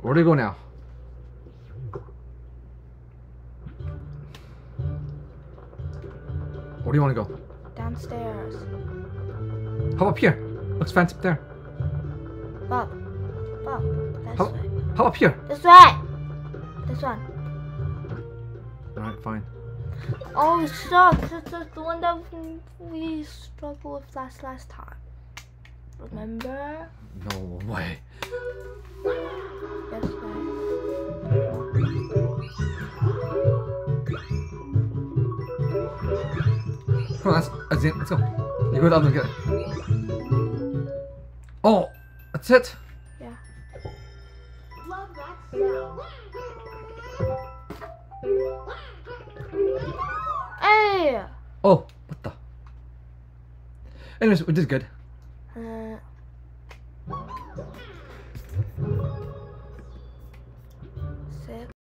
Where do we go now? Where do you want to go? Downstairs. How up here? Looks fancy up there. Bob. Bob. This How, way. how up here? This way. This one. Alright, fine. Oh, shucks. It's the the one that we struggled with last last time. Remember? No way. This way. Come on, let's, let's, let's go. You go down and get it. Oh, that's it. Yeah. Love that sound. Hey! Oh, what the? Anyways, we did good. 嗯。